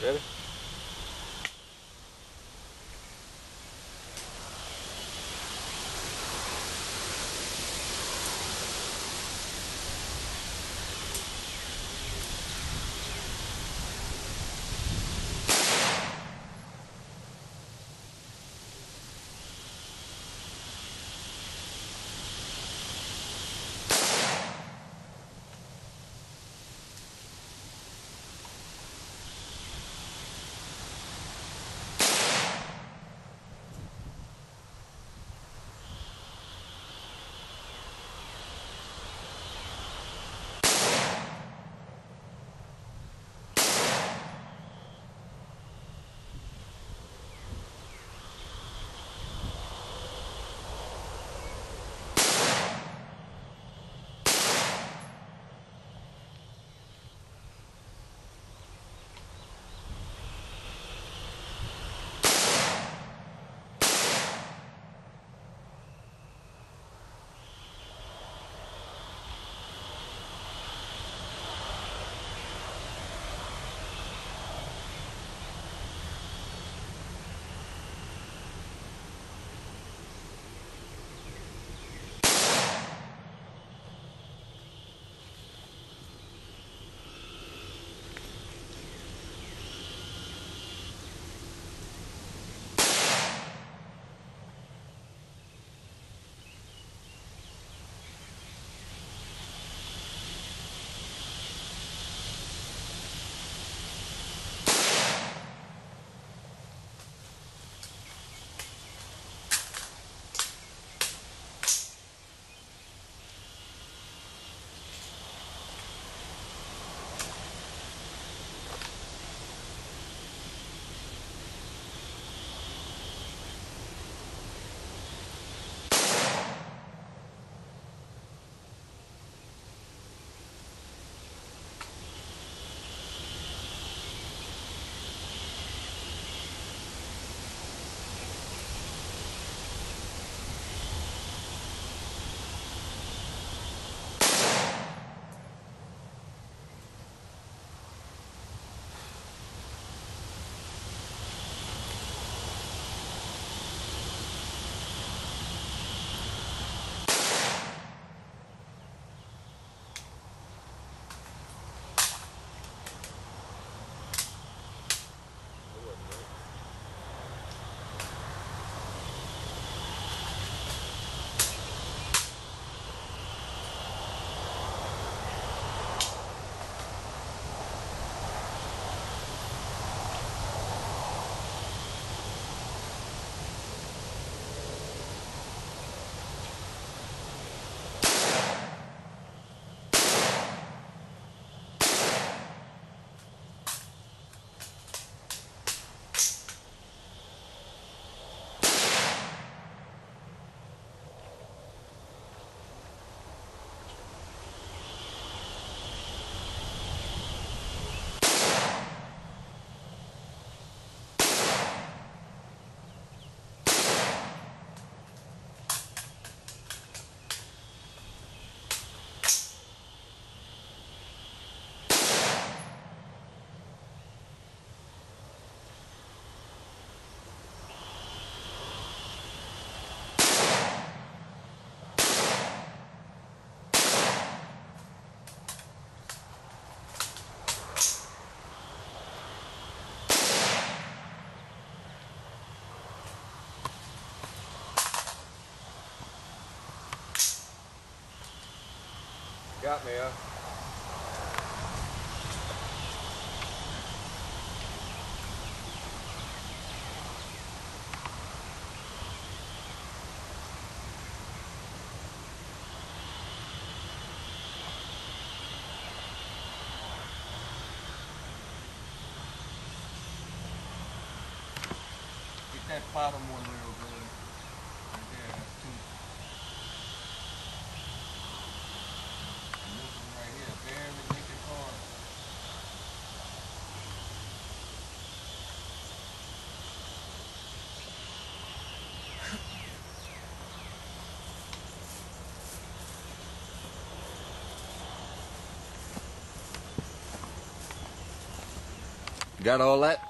Ready? Got me, huh? That bottom one real good. Got all that?